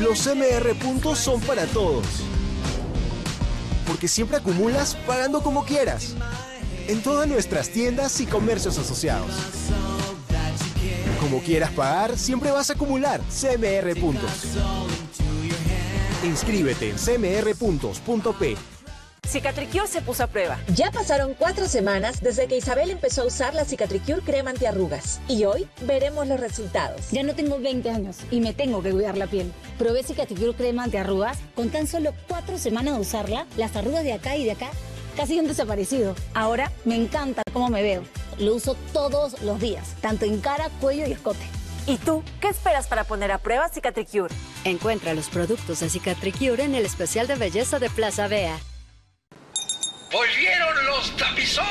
Los MR puntos son para todos. Porque siempre acumulas pagando como quieras. En todas nuestras tiendas y comercios asociados. Como quieras pagar, siempre vas a acumular CMR puntos. Inscríbete en cmrpuntos.p. Cicatricure se puso a prueba. Ya pasaron cuatro semanas desde que Isabel empezó a usar la Cicatricure crema antiarrugas. Y hoy veremos los resultados. Ya no tengo 20 años y me tengo que cuidar la piel. Probé Cicatricure crema antiarrugas. Con tan solo cuatro semanas de usarla, las arrugas de acá y de acá casi han desaparecido. Ahora me encanta cómo me veo. Lo uso todos los días, tanto en cara, cuello y escote. ¿Y tú qué esperas para poner a prueba Cicatricure? Encuentra los productos de Cicatricure en el especial de belleza de Plaza Bea. ¡Volvieron los tapizones!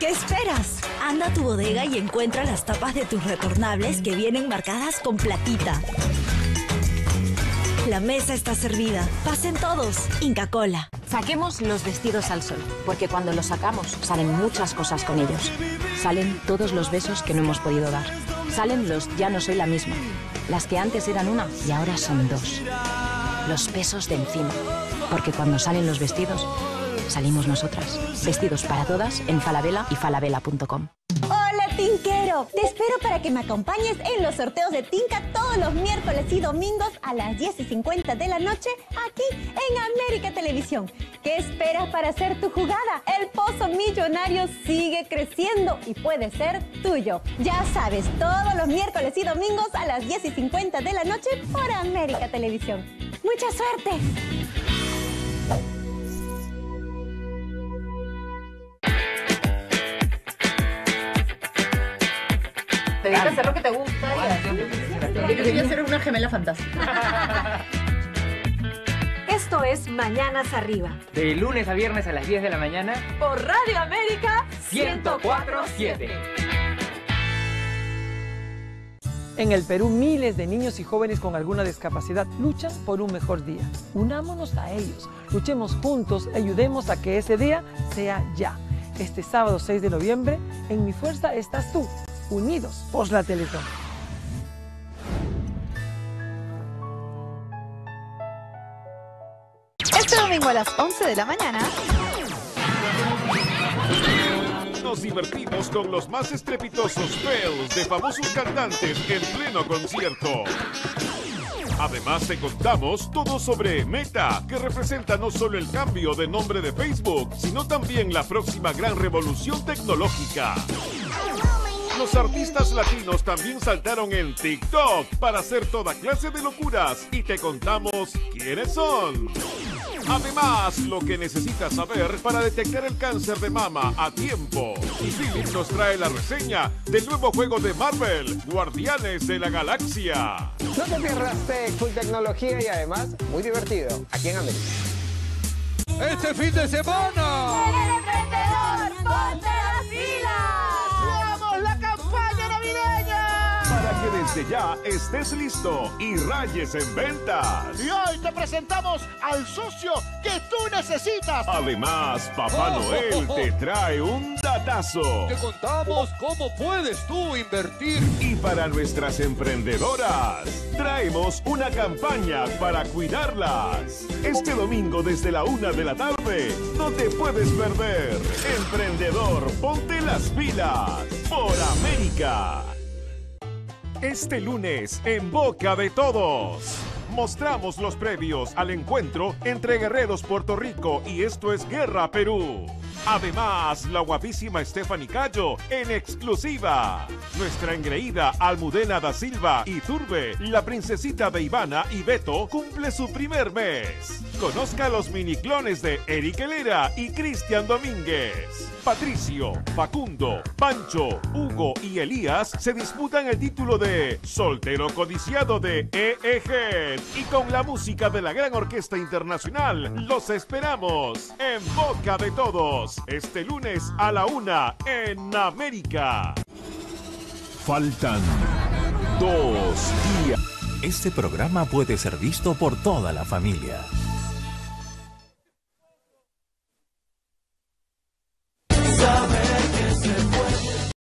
¿Qué esperas? Anda a tu bodega y encuentra las tapas de tus retornables que vienen marcadas con platita. La mesa está servida. Pasen todos. Inca Cola. Saquemos los vestidos al sol, porque cuando los sacamos salen muchas cosas con ellos. Salen todos los besos que no hemos podido dar. Salen los ya no soy la misma. Las que antes eran una y ahora son dos. Los besos de encima. Porque cuando salen los vestidos, salimos nosotras. Vestidos para todas en Falabella y falabella.com. Hola Tinquero, te espero para que me acompañes en los sorteos de Tinca todos los miércoles y domingos a las 10 y 50 de la noche aquí en América Televisión. ¿Qué esperas para hacer tu jugada? El pozo millonario sigue creciendo y puede ser tuyo. Ya sabes, todos los miércoles y domingos a las 10 y 50 de la noche por América Televisión. ¡Mucha suerte! Dedicas a hacer lo que te gusta y Yo quería ser una gemela fantástica. Esto es Mañanas Arriba. De lunes a viernes a las 10 de la mañana. Por Radio América 1047. En el Perú, miles de niños y jóvenes con alguna discapacidad luchan por un mejor día. Unámonos a ellos, luchemos juntos, ayudemos a que ese día sea ya. Este sábado 6 de noviembre, en Mi Fuerza estás tú, unidos por la Teletón. Este domingo a las 11 de la mañana. Nos divertimos con los más estrepitosos fails de famosos cantantes en pleno concierto. Además te contamos todo sobre Meta, que representa no solo el cambio de nombre de Facebook, sino también la próxima gran revolución tecnológica. Los artistas latinos también saltaron en TikTok para hacer toda clase de locuras y te contamos quiénes son. Además, lo que necesitas saber para detectar el cáncer de mama a tiempo. Y Philip nos trae la reseña del nuevo juego de Marvel, Guardianes de la Galaxia. No te pierdas Tech, Full Tecnología y además muy divertido aquí en América. Este fin de semana. Desde ya estés listo y rayes en ventas. Y hoy te presentamos al socio que tú necesitas. Además, Papá Oh, Noel oh, oh. te trae un datazo. Te contamos cómo puedes tú invertir. Y para nuestras emprendedoras, traemos una campaña para cuidarlas. Este domingo desde la una de la tarde, no te puedes perder. Emprendedor, ponte las pilas por América. Este lunes, en boca de todos. Mostramos los previos al encuentro entre Guerreros Puerto Rico y esto es Guerra Perú. Además, la guapísima Stephanie Cayo en exclusiva. Nuestra engreída Almudena da Silva y Turbe, la princesita de Ivana y Beto, cumple su primer mes. Conozca los miniclones de Eric Helera y Cristian Domínguez. Patricio, Facundo, Pancho, Hugo y Elías se disputan el título de Soltero Codiciado de EEG. Y con la música de la Gran Orquesta Internacional, los esperamos en Boca de Todos, este lunes a la una en América. Faltan dos días. Este programa puede ser visto por toda la familia.